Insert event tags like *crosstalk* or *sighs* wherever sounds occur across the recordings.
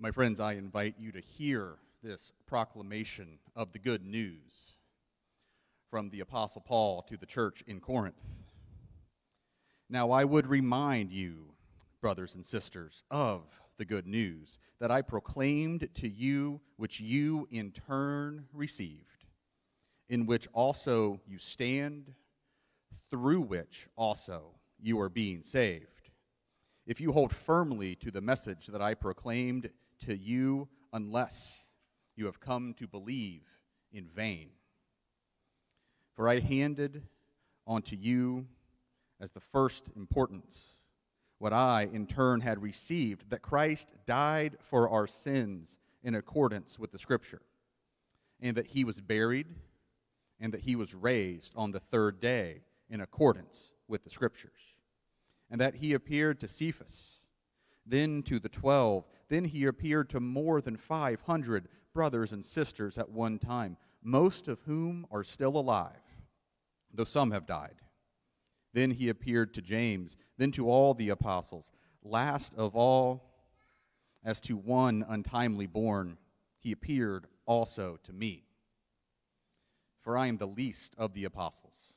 My friends, I invite you to hear this proclamation of the good news from the Apostle Paul to the church in Corinth. Now, I would remind you, brothers and sisters, of the good news that I proclaimed to you, which you in turn received, in which also you stand, through which also you are being saved. If you hold firmly to the message that I proclaimed to you, unless you have come to believe in vain. For I handed unto you as the first importance what I in turn had received that Christ died for our sins in accordance with the Scripture, and that he was buried, and that he was raised on the third day in accordance with the Scriptures, and that he appeared to Cephas, then to the twelve, then he appeared to more than 500 brothers and sisters at one time, most of whom are still alive, though some have died. Then he appeared to James, then to all the apostles. Last of all, as to one untimely born, he appeared also to me. For I am the least of the apostles,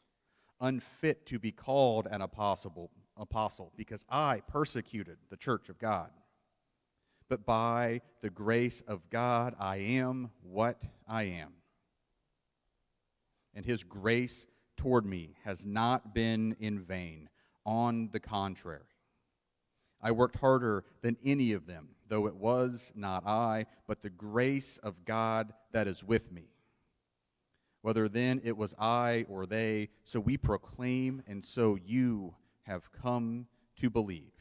unfit to be called an apostle, apostle because I persecuted the church of God. But by the grace of God, I am what I am. And his grace toward me has not been in vain. On the contrary, I worked harder than any of them, though it was not I, but the grace of God that is with me. Whether then it was I or they, so we proclaim, and so you have come to believe.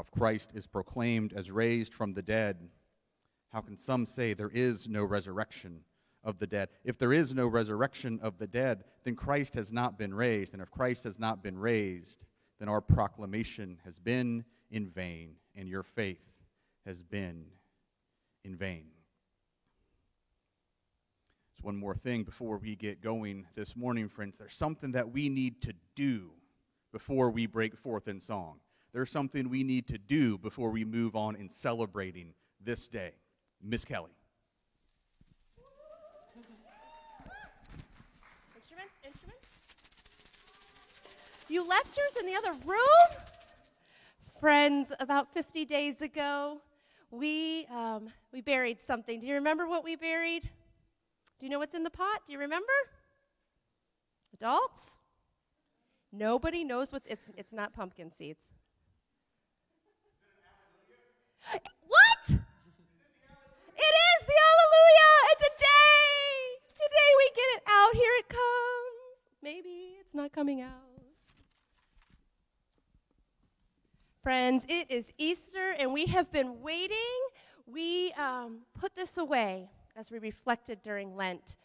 If Christ is proclaimed as raised from the dead, how can some say there is no resurrection of the dead? If there is no resurrection of the dead, then Christ has not been raised. And if Christ has not been raised, then our proclamation has been in vain, and your faith has been in vain. There's one more thing before we get going this morning, friends. There's something that we need to do before we break forth in song. There's something we need to do before we move on in celebrating this day. Miss Kelly. Instruments, instruments. You left yours in the other room? Friends, about 50 days ago, we, um, we buried something. Do you remember what we buried? Do you know what's in the pot? Do you remember? Adults? Nobody knows what's it's it's not pumpkin seeds. What? It is the Hallelujah! It's a day. today we get it out. Here it comes. Maybe it's not coming out. Friends, it is Easter, and we have been waiting. We um, put this away as we reflected during Lent,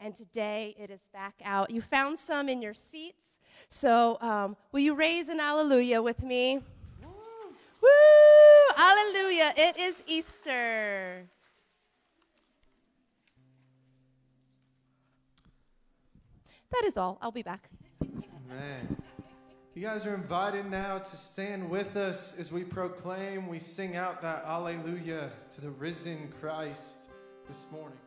and today it is back out. You found some in your seats, so um, will you raise an Alleluia with me? Woo! Hallelujah! It is Easter. That is all. I'll be back. Man. You guys are invited now to stand with us as we proclaim, we sing out that Alleluia to the risen Christ this morning.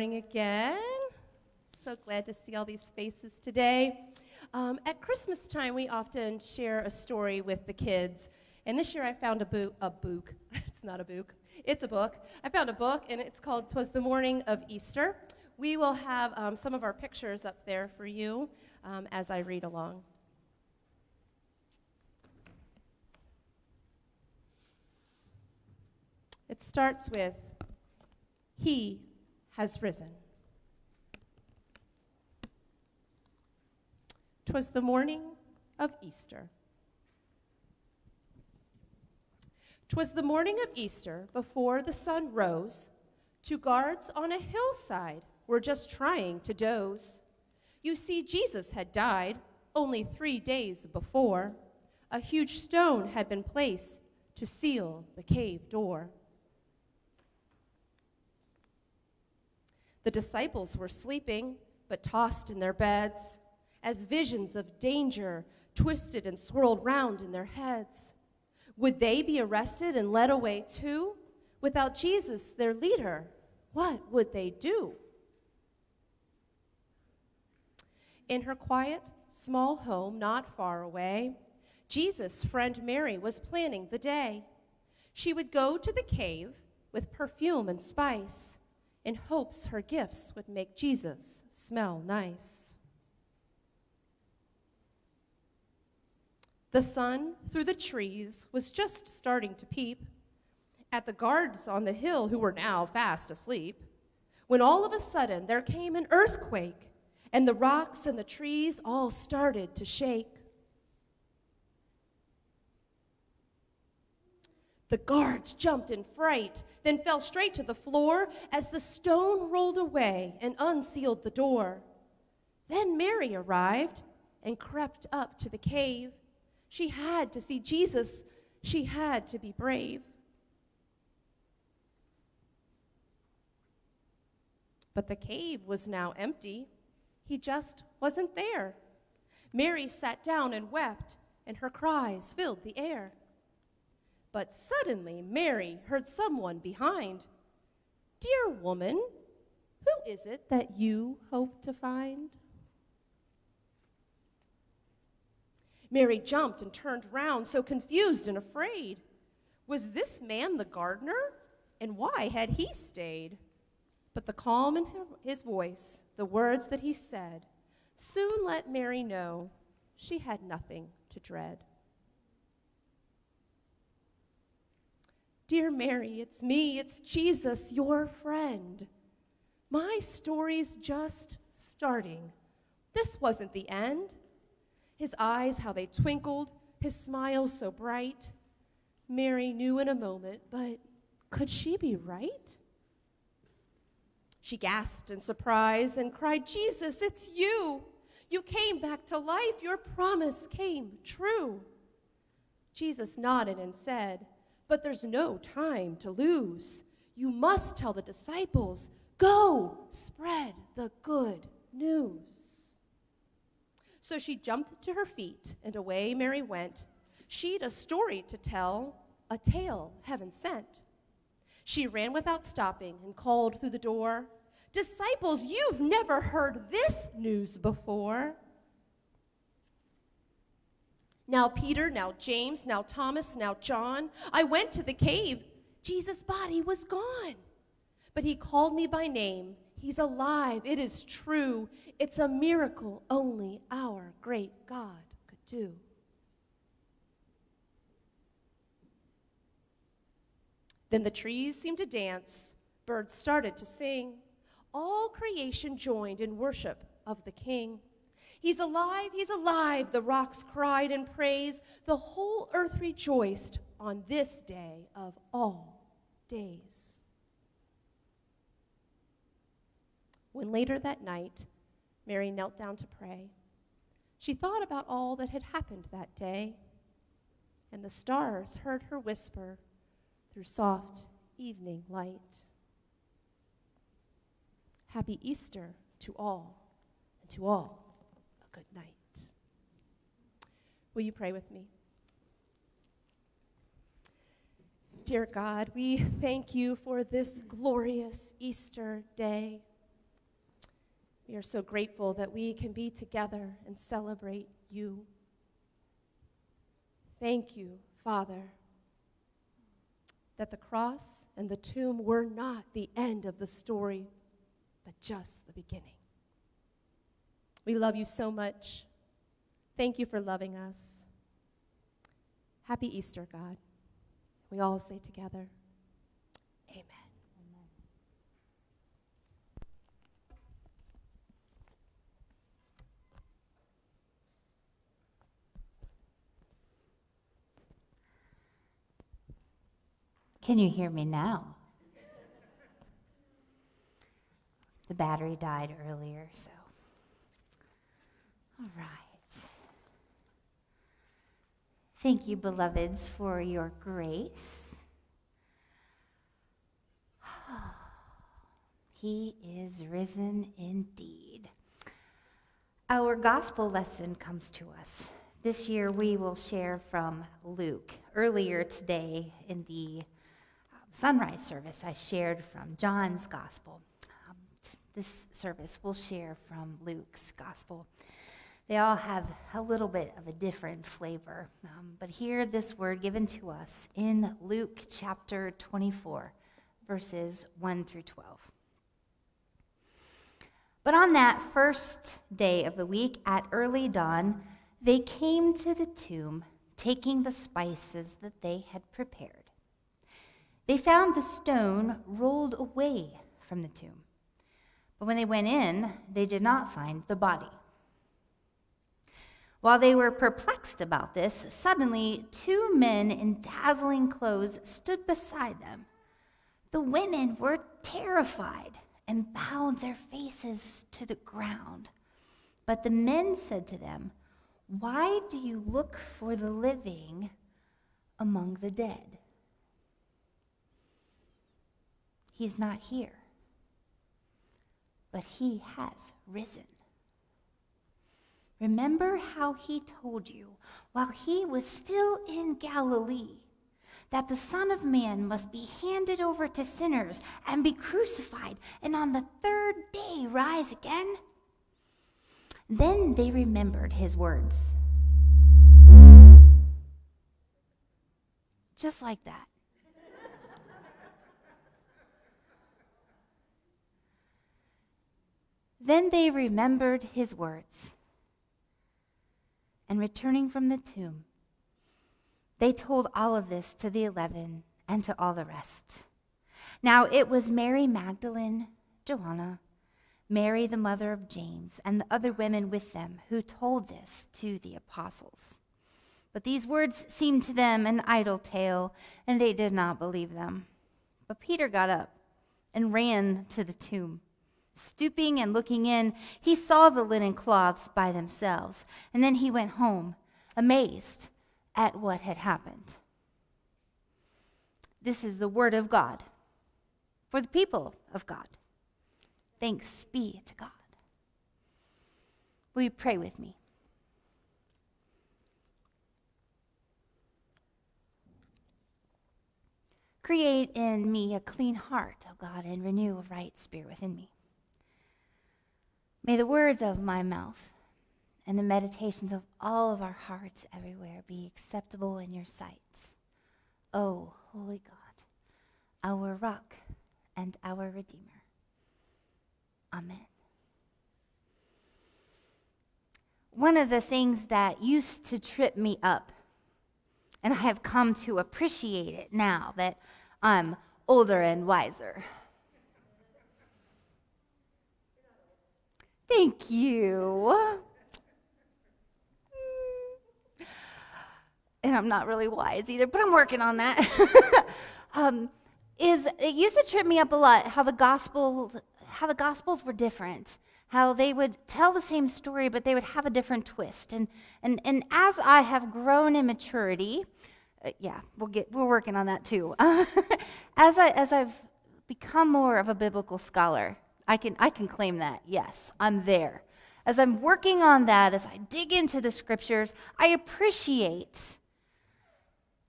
Morning again. So glad to see all these faces today. Um, at Christmas time, we often share a story with the kids. And this year I found a, book. a book. *laughs* it's not a book, it's a book. I found a book, and it's called Twas the Morning of Easter. We will have um, some of our pictures up there for you um, as I read along. It starts with, He has risen. 'Twas the morning of Easter. 'Twas the morning of Easter before the sun rose. Two guards on a hillside were just trying to doze. You see, Jesus had died only three days before. A huge stone had been placed to seal the cave door. The disciples were sleeping, but tossed in their beds, as visions of danger twisted and swirled round in their heads. Would they be arrested and led away too? Without Jesus, their leader, what would they do? In her quiet, small home not far away, Jesus' friend Mary was planning the day. She would go to the cave with perfume and spice in hopes her gifts would make Jesus smell nice. The sun through the trees was just starting to peep at the guards on the hill who were now fast asleep, when all of a sudden there came an earthquake and the rocks and the trees all started to shake. The guards jumped in fright, then fell straight to the floor as the stone rolled away and unsealed the door. Then Mary arrived and crept up to the cave. She had to see Jesus, she had to be brave. But the cave was now empty. He just wasn't there. Mary sat down and wept, and her cries filled the air. But suddenly Mary heard someone behind. Dear woman, who is it that you hope to find? Mary jumped and turned round, so confused and afraid. Was this man the gardener? And why had he stayed? But the calm in his voice, the words that he said, soon let Mary know she had nothing to dread. Dear Mary, it's me, it's Jesus, your friend. My story's just starting. This wasn't the end. His eyes, how they twinkled, his smile so bright. Mary knew in a moment, but could she be right? She gasped in surprise and cried, Jesus, it's you. You came back to life. Your promise came true. Jesus nodded and said, But there's no time to lose. You must tell the disciples, Go, spread the good news. So she jumped to her feet, and away Mary went. She'd a story to tell, a tale heaven sent. She ran without stopping and called through the door, Disciples, you've never heard this news before. Now Peter, now James, now Thomas, now John. I went to the cave. Jesus' body was gone. But he called me by name. He's alive. It is true. It's a miracle only our great God could do. Then the trees seemed to dance, birds started to sing. All creation joined in worship of the King. He's alive, he's alive, the rocks cried in praise. The whole earth rejoiced on this day of all days. When later that night, Mary knelt down to pray, she thought about all that had happened that day, and the stars heard her whisper through soft evening light. Happy Easter to all, and to all good night. Will you pray with me? Dear God, we thank you for this glorious Easter day. We are so grateful that we can be together and celebrate you. Thank you, Father, that the cross and the tomb were not the end of the story, but just the beginning. We love you so much. Thank you for loving us. Happy Easter, God. We all say together, Amen. Can you hear me now? The battery died earlier, so. All right. Thank you, beloveds, for your grace. *sighs* He is risen indeed. Our gospel lesson comes to us. This year we will share from Luke. Earlier today in the um, sunrise service, I shared from John's gospel. Um, this service we'll share from Luke's gospel. They all have a little bit of a different flavor. Um, but hear this word given to us in Luke chapter 24, verses 1 through 12. But on that first day of the week at early dawn, they came to the tomb, taking the spices that they had prepared. They found the stone rolled away from the tomb. But when they went in, they did not find the body. While they were perplexed about this, suddenly two men in dazzling clothes stood beside them. The women were terrified and bowed their faces to the ground. But the men said to them, Why do you look for the living among the dead? He's not here, but he has risen. Remember how he told you while he was still in Galilee that the Son of Man must be handed over to sinners and be crucified, and on the third day rise again? Then they remembered his words just like that. then they remembered his words. And returning from the tomb, they told all of this to the eleven and to all the rest. Now it was Mary Magdalene, Joanna, Mary the mother of James, and the other women with them who told this to the apostles. But these words seemed to them an idle tale, and they did not believe them. But Peter got up and ran to the tomb. Stooping and looking in, he saw the linen cloths by themselves, and then he went home, amazed at what had happened. This is the word of God for the people of God. Thanks be to God. Will you pray with me? Create in me a clean heart, O God, and renew a right spirit within me. May the words of my mouth and the meditations of all of our hearts everywhere be acceptable in your sight. O holy God, our rock and our redeemer. Amen. One of the things that used to trip me up, and I have come to appreciate it now that I'm older and wiser. Thank you. Mm. And I'm not really wise either, but I'm working on that. *laughs* um, is it used to trip me up a lot how the gospel how the gospels were different how they would tell the same story but they would have a different twist and and and as i have grown in maturity uh, yeah we'll get we're working on that too *laughs* as i as i've become more of a biblical scholar i can i can claim that yes i'm there as i'm working on that as i dig into the scriptures i appreciate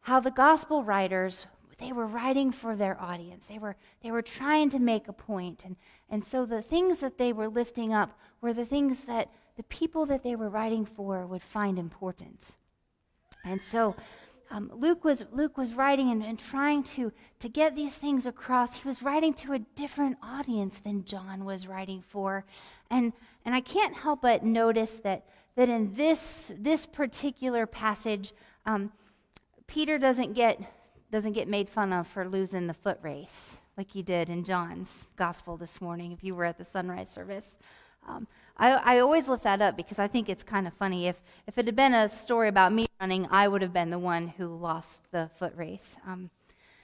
how the gospel writers they were writing for their audience. They were, they were trying to make a point. And, and so the things that they were lifting up were the things that the people that they were writing for would find important. And so um, Luke, was, Luke was writing and, and trying to, to get these things across. He was writing to a different audience than John was writing for. And, and I can't help but notice that, that in this, this particular passage, um, Peter doesn't get doesn't get made fun of for losing the foot race like he did in John's gospel this morning if you were at the sunrise service. Um, I, I, always lift that up because I think it's kind of funny. If, if it had been a story about me running, I would have been the one who lost the foot race.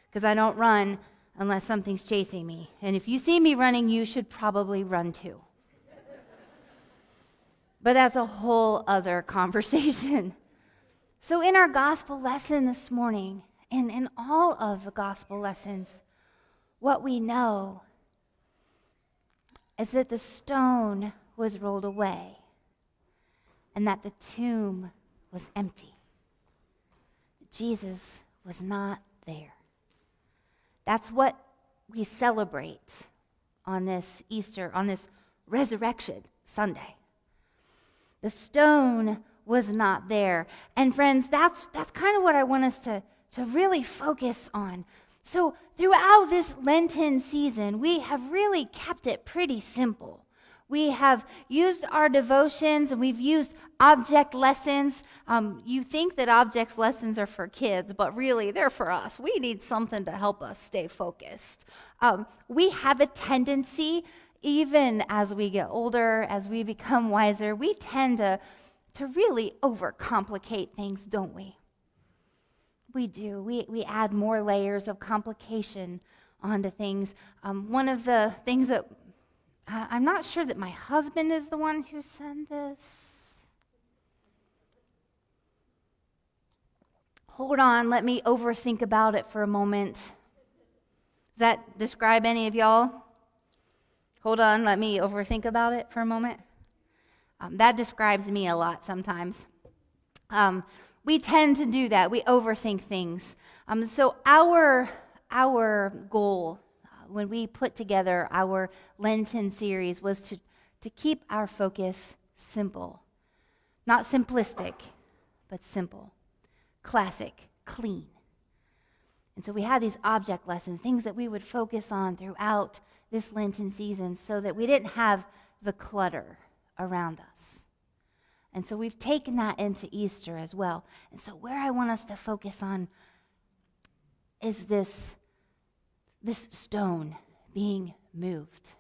Because um, I don't run unless something's chasing me. And if you see me running, you should probably run too. but that's a whole other *laughs* conversation. So, in our gospel lesson this morning, and in all of the gospel lessons, what we know is that the stone was rolled away and that the tomb was empty. Jesus was not there. That's what we celebrate on this Easter, on this resurrection Sunday. The stone was not there. And friends, that's, that's kind of what I want us to to really focus on. So, throughout this Lenten season, we have really kept it pretty simple. We have used our devotions and we've used object lessons. Um, you think that objects lessons are for kids, but really they're for us. We need something to help us stay focused. Um, we have a tendency, even as we get older, as we become wiser, we tend to, to really overcomplicate things, don't we? We do. We, we add more layers of complication onto things. Um, one of the things that uh, I'm not sure that my husband is the one who sent this. Hold on, let me overthink about it for a moment. Does that describe any of y'all? Hold on, let me overthink about it for a moment. Um, that describes me a lot sometimes. Um, we tend to do that. We overthink things. Um, so our our goal when we put together our Lenten series was to to keep our focus simple, not simplistic, but simple, classic, clean. And so we had these object lessons, things that we would focus on throughout this Lenten season so that we didn't have the clutter around us. And so we've taken that into Easter as well. And so where I want us to focus on is this, this stone being moved.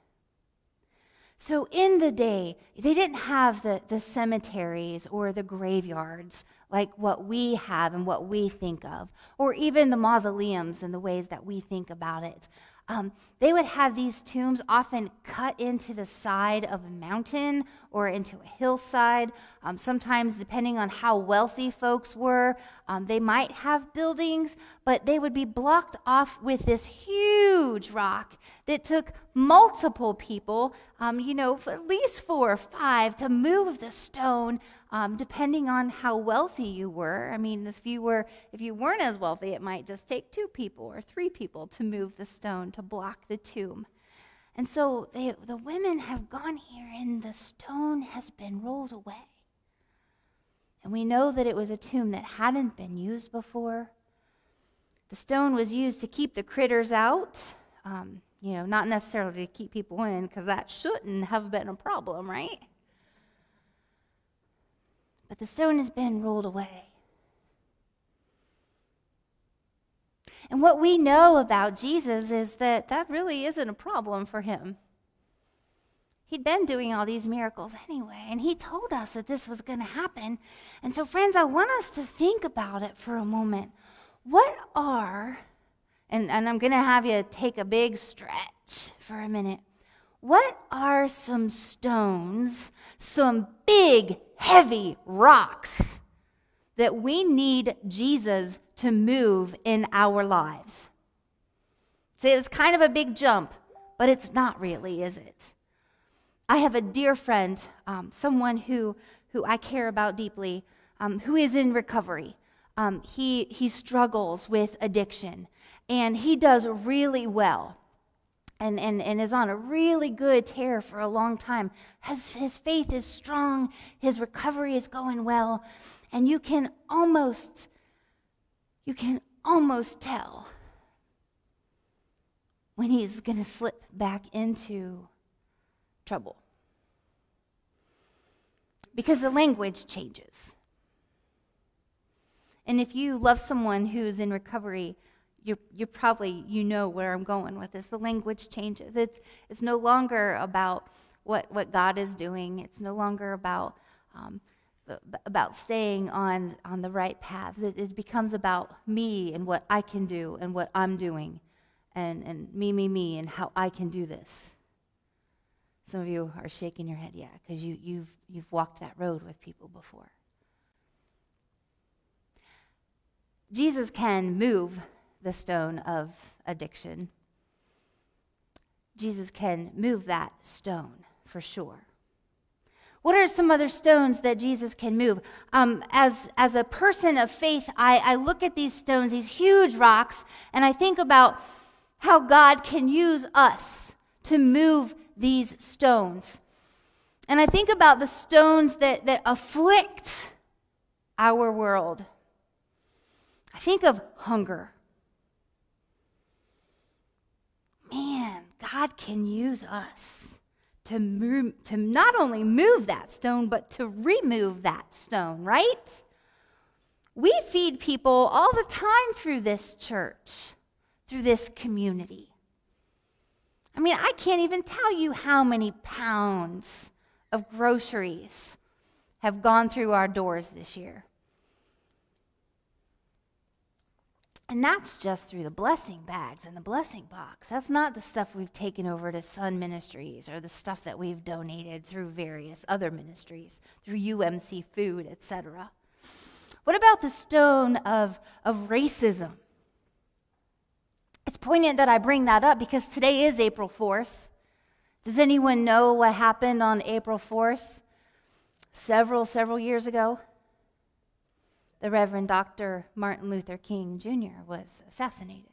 So in the day, they didn't have the, the cemeteries or the graveyards like what we have and what we think of, or even the mausoleums and the ways that we think about it. Um, they would have these tombs often cut into the side of a mountain or into a hillside. Um, sometimes, depending on how wealthy folks were, um, they might have buildings, but they would be blocked off with this huge rock that took multiple people, um, you know, at least four or five, to move the stone um, depending on how wealthy you were. I mean, if you were, if you weren't as wealthy, it might just take two people or three people to move the stone to block the tomb. And so they, the women have gone here, and the stone has been rolled away. And we know that it was a tomb that hadn't been used before. The stone was used to keep the critters out, um, you know, not necessarily to keep people in, because that shouldn't have been a problem, right? But the stone has been rolled away. And what we know about Jesus is that that really isn't a problem for him. He'd been doing all these miracles anyway, and he told us that this was going to happen. And so, friends, I want us to think about it for a moment. What are, and, and I'm going to have you take a big stretch for a minute. What are some stones, some big, heavy rocks that we need Jesus to move in our lives? See, it's kind of a big jump, but it's not really, is it? I have a dear friend, um, someone who, who I care about deeply, um, who is in recovery. Um, he, he struggles with addiction, and he does really well and, and, and is on a really good tear for a long time. His, his faith is strong, his recovery is going well, and you can almost, you can almost tell when he's going to slip back into trouble. Because the language changes. And if you love someone who's in recovery, you're, you're probably, you know where I'm going with this. The language changes. It's, it's no longer about what, what God is doing, it's no longer about, um, about staying on, on the right path. It, it becomes about me and what I can do and what I'm doing, and, and me, me, me, and how I can do this. Some of you are shaking your head, yeah, because you, you've, you've walked that road with people before. Jesus can move the stone of addiction. Jesus can move that stone for sure. What are some other stones that Jesus can move? Um, as, as a person of faith, I, I look at these stones, these huge rocks, and I think about how God can use us to move these stones. And I think about the stones that, that afflict our world. I think of hunger. man, God can use us to move, to not only move that stone, but to remove that stone, right? We feed people all the time through this church, through this community. I mean, I can't even tell you how many pounds of groceries have gone through our doors this year. And that's just through the blessing bags and the blessing box. That's not the stuff we've taken over to Sun Ministries or the stuff that we've donated through various other ministries, through UMC Food, etc. What about the stone of, of racism? It's poignant that I bring that up because today is April 4th. Does anyone know what happened on April 4th? Several, several years ago? The Reverend Dr. Martin Luther King Jr. was assassinated.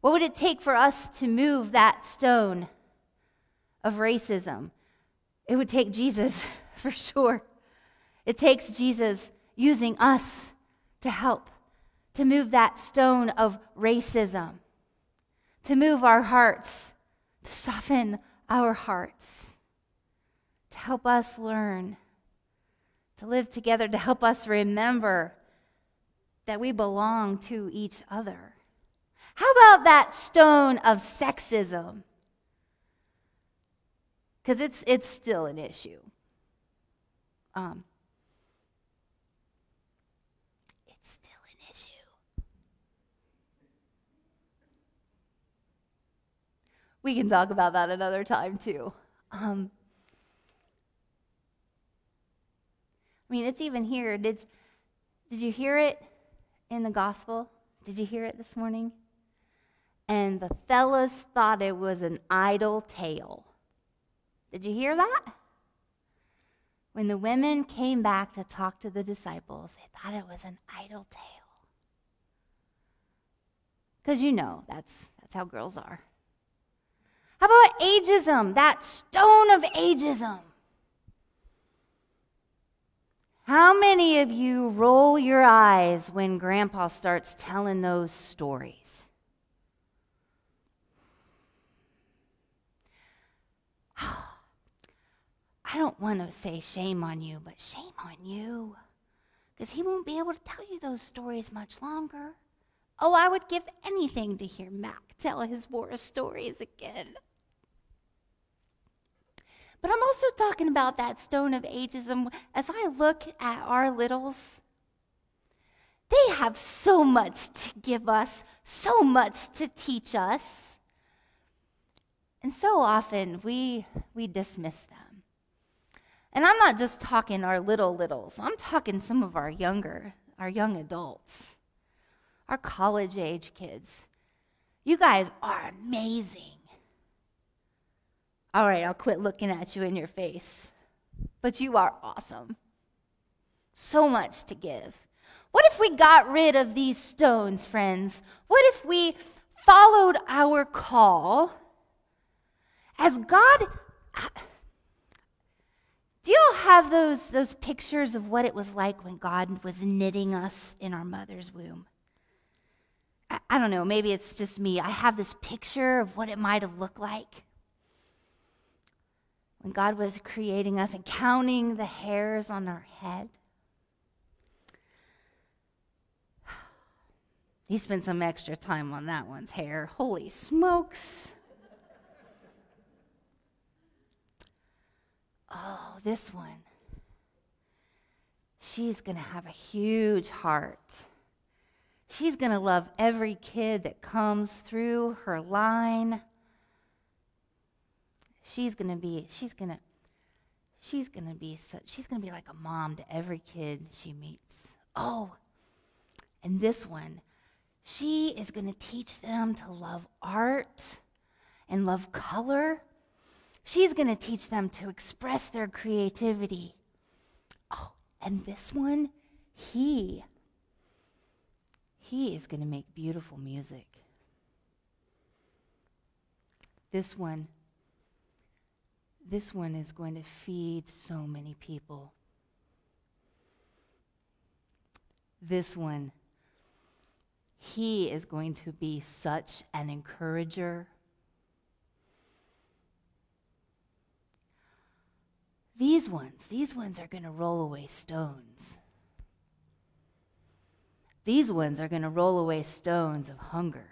What would it take for us to move that stone of racism? It would take Jesus, *laughs* for sure. It takes Jesus using us to help, to move that stone of racism, to move our hearts, to soften our hearts, help us learn, to live together, to help us remember that we belong to each other. How about that stone of sexism? Because it's, it's still an issue. Um, it's still an issue. We can talk about that another time too. Um, I mean, it's even here. Did, did you hear it in the gospel? Did you hear it this morning? And the fellas thought it was an idle tale. Did you hear that? When the women came back to talk to the disciples, they thought it was an idle tale. Because you know, that's, that's how girls are. How about ageism? That stone of ageism. How many of you roll your eyes when grandpa starts telling those stories? *sighs* I don't want to say shame on you, but shame on you. Because he won't be able to tell you those stories much longer. Oh, I would give anything to hear Mac tell his war stories again. But I'm also talking about that stone of ageism. As I look at our littles, they have so much to give us, so much to teach us. And so often we, we dismiss them. And I'm not just talking our little littles, I'm talking some of our younger, our young adults, our college age kids. You guys are amazing. All right, I'll quit looking at you in your face. But you are awesome. So much to give. What if we got rid of these stones, friends? What if we followed our call as God. Do you all have those, those pictures of what it was like when God was knitting us in our mother's womb? I, I don't know, maybe it's just me. I have this picture of what it might have looked like when God was creating us and counting the hairs on our head. *sighs* He spent some extra time on that one's hair. Holy smokes. *laughs* Oh, this one. She's going to have a huge heart. She's going to love every kid that comes through her line. She's to be she's to she's to be such she's to be like a mom to every kid she meets. Oh. And this one, she is to teach them to love art and love color She's to teach them to express their creativity. Oh, and this one, he, he is to make beautiful music. This one, this one is going to feed so many people. This one, he is going to be such an encourager These ones, these ones are going to roll away stones. These ones are going to roll away stones of hunger,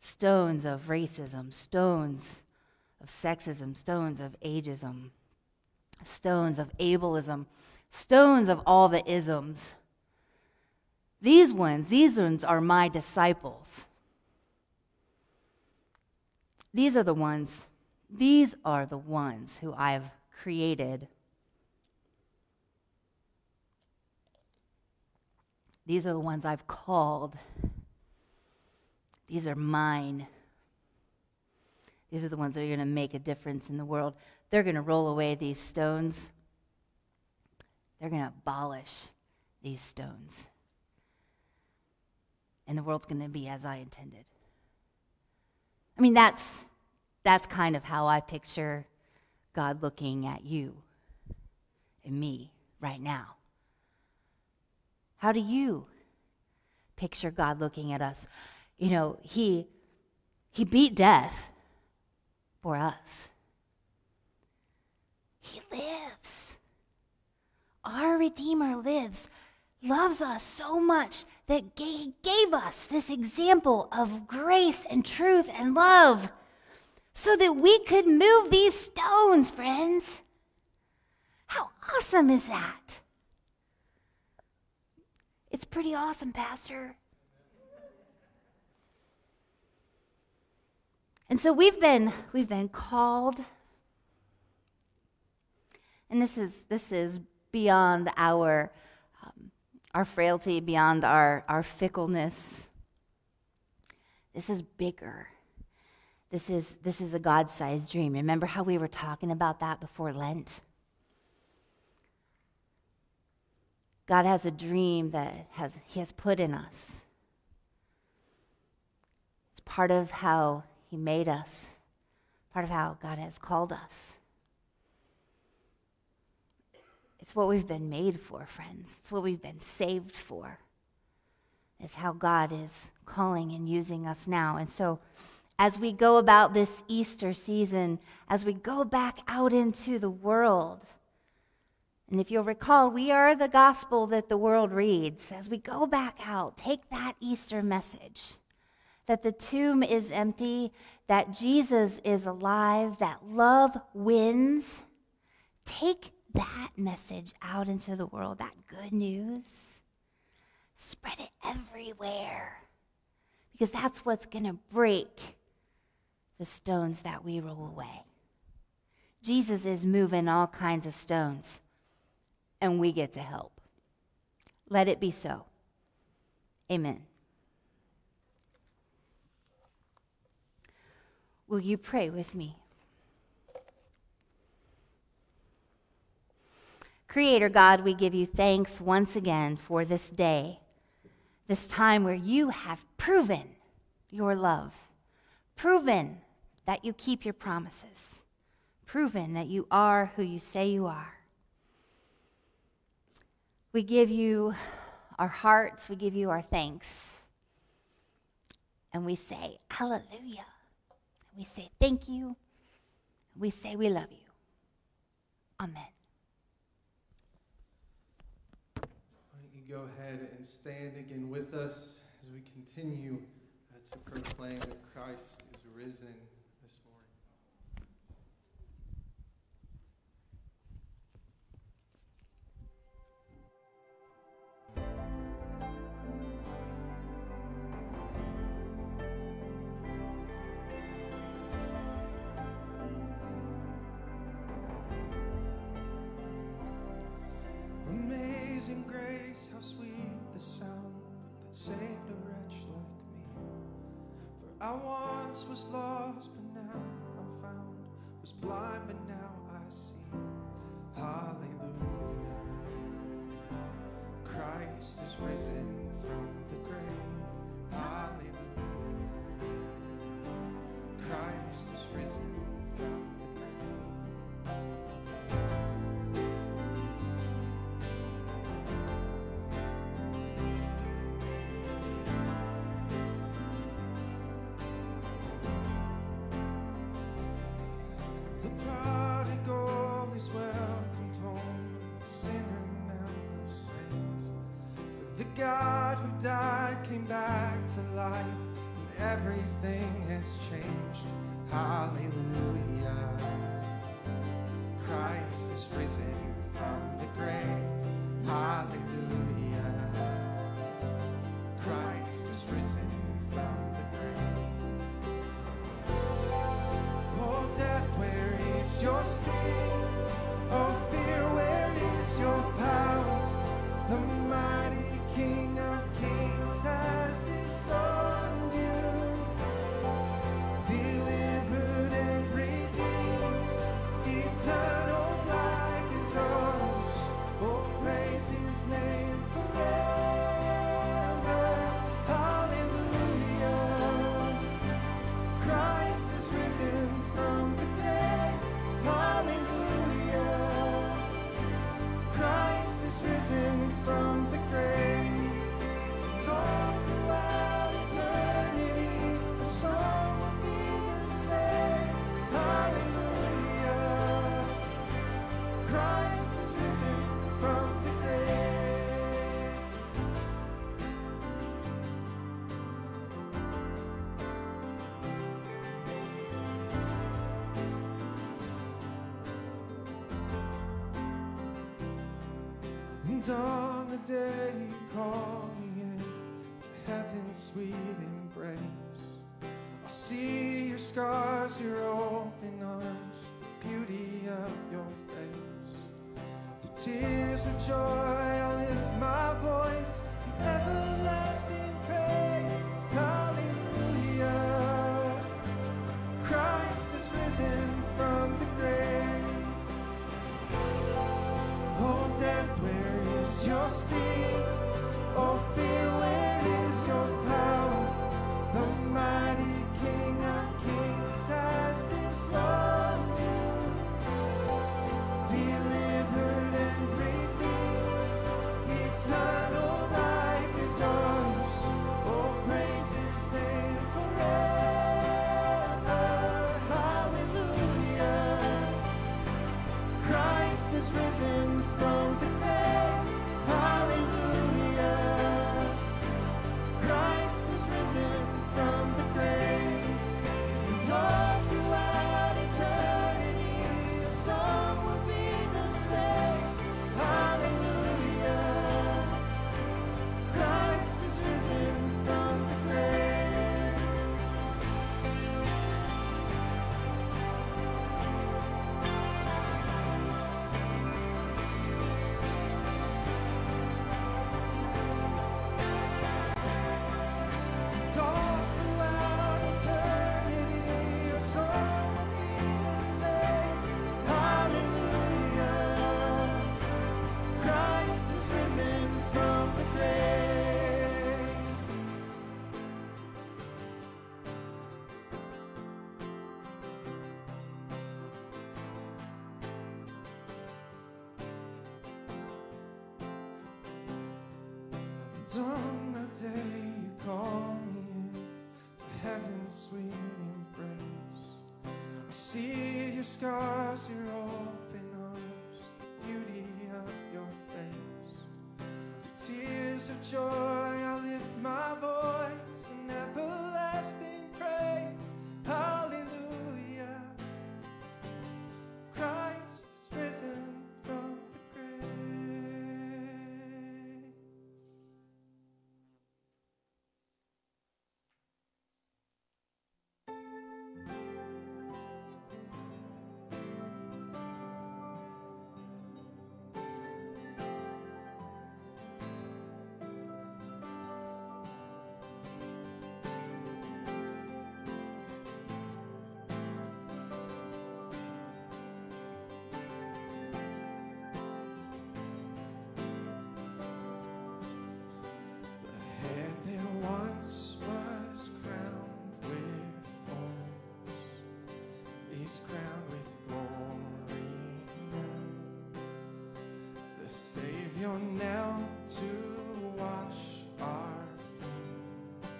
stones of racism, stones of sexism, stones of ageism, stones of ableism, stones of all the isms. These ones, these ones are my disciples. These are the ones, these are the ones who I've created. These are the ones I've called. These are mine. These are the ones that are going to make a difference in the world. They're going to roll away these stones. They're going to abolish these stones. And the world's going to be as I intended. I mean, that's, that's kind of how I picture God looking at you and me right now. How do you picture God looking at us? You know, he he beat death for us. He lives. Our Redeemer lives, loves us so much that he gave us this example of grace and truth and love so that we could move these stones, friends. How awesome is that? It's pretty awesome, Pastor. And so we've been we've been called and this is this is beyond our um, our frailty, beyond our our fickleness. This is bigger. This is this is a God-sized dream. Remember how we were talking about that before Lent? God has a dream that has, He has put in us. It's part of how He made us, part of how God has called us. It's what we've been made for, friends. It's what we've been saved for. It's how God is calling and using us now. And so, as we go about this Easter season, as we go back out into the world, and if you'll recall, we are the gospel that the world reads. As we go back out, take that Easter message that the tomb is empty, that Jesus is alive, that love wins. Take that message out into the world, that good news. Spread it everywhere because that's what's going to break the stones that we roll away. Jesus is moving all kinds of stones and we get to help. Let it be so. Amen. Will you pray with me? Creator God, we give you thanks once again for this day, this time where you have proven your love, proven that you keep your promises, proven that you are who you say you are. We give you our hearts, we give you our thanks. And we say, Hallelujah. We say, Thank you. We say, We love you. Amen. You go ahead and stand again with us as we continue uh, to proclaim that Christ is risen Amazing grace, how sweet the sound that saved a wretch like me. For I once was lost, but now I'm found. Was blind, but now I see. Hallelujah. Christ is risen from the grave. Hallelujah. Christ is risen day you call me in to heaven's sweet embrace, I'll see your scars, your open arms, the beauty of your face. Through tears of joy, tears of joy, The head that once was crowned with thorns is crowned with glory now. The Savior knelt to wash our feet.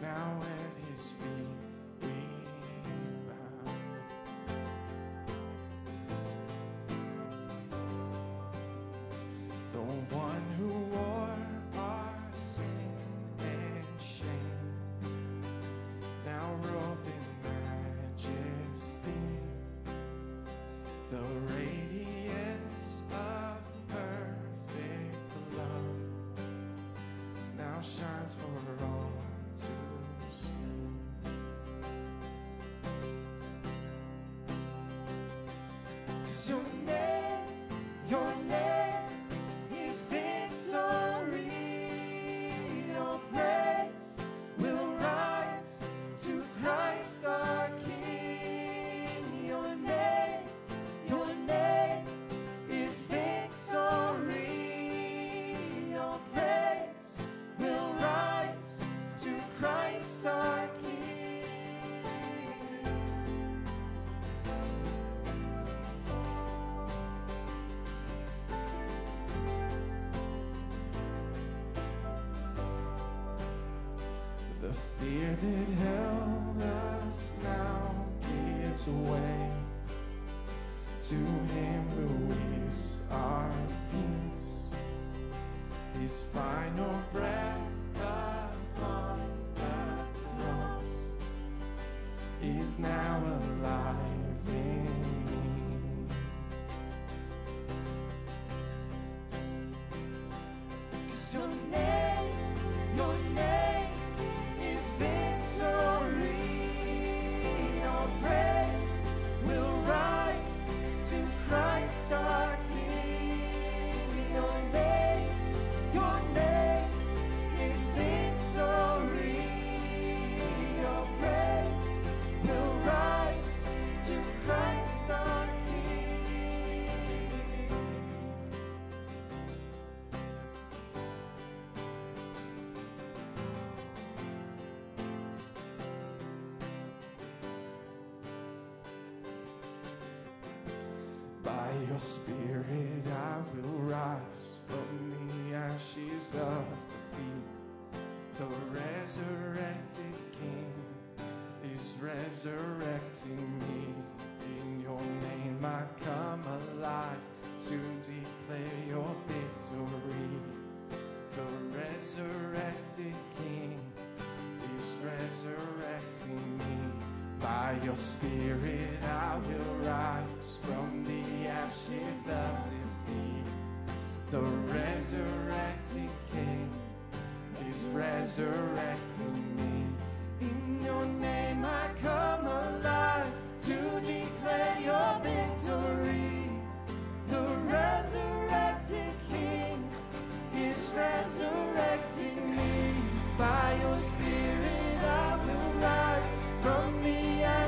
Now at His feet we bow. The one who wore the radiance of perfect love now shines for all to see. Cause your The fear that held us now gives way to Him who is our peace. His final breath upon the cross is now alive spirit I will rise from the ashes of defeat. The resurrected King is resurrecting me. In your name I come alive to declare your victory. The resurrected King is resurrecting me. By your spirit I will rise from the ashes of defeat. The resurrected King is resurrecting me. In your name I come alive to declare your victory. The resurrected King is resurrecting me. By your spirit I will rise from the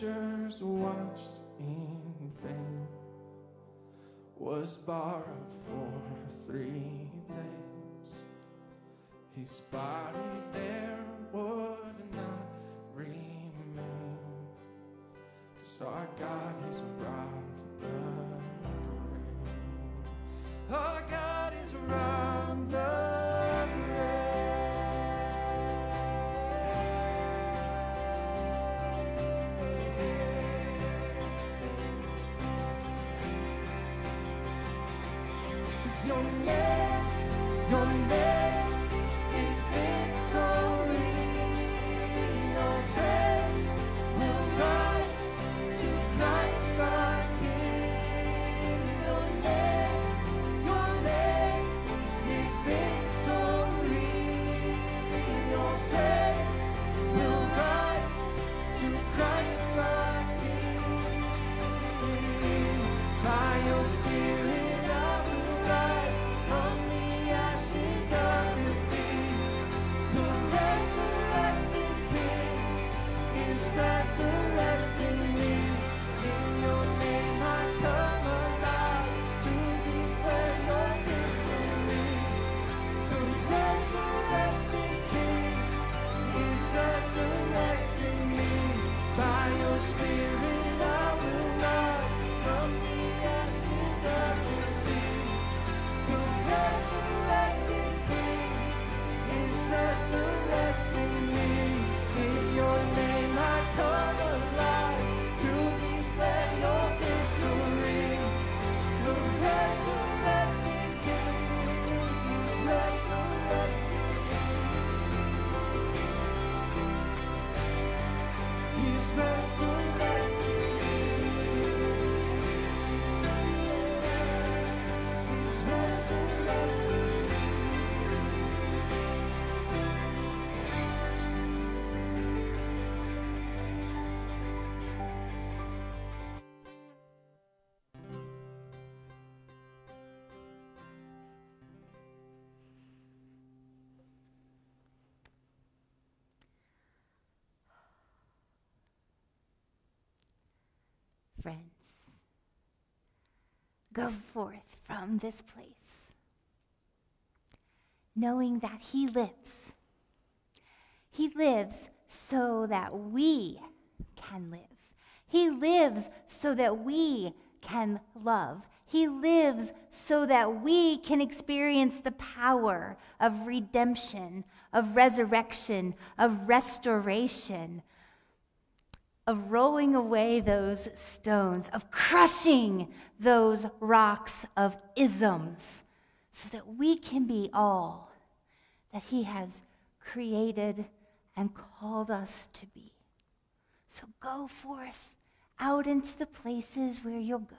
soldiers watched in vain was borrowed for three days. His body there would not remain. Cause our God is round the grave. Our God is round the grave. Your name, your name your Friends, go forth from this place, knowing that He lives. He lives so that we can live. He lives so that we can love. He lives so that we can experience the power of redemption, of resurrection, of restoration, of rolling away those stones, of crushing those rocks of isms, so that we can be all that He has created and called us to be. So go forth out into the places where you'll go.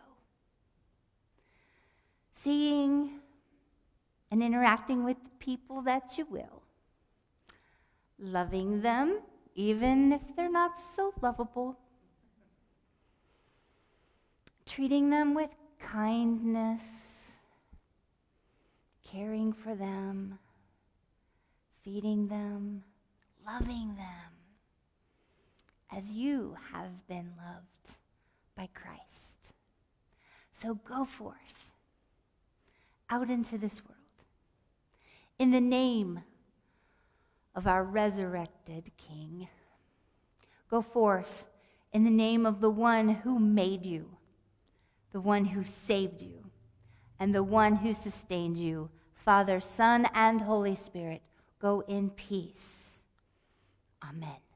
Seeing and interacting with the people that you will. Loving them, even if they're not so lovable. Treating them with kindness, caring for them, feeding them, loving them as you have been loved by Christ. So go forth out into this world in the name of our resurrected King. Go forth in the name of the one who made you, the one who saved you, and the one who sustained you. Father, Son, and Holy Spirit, go in peace. Amen.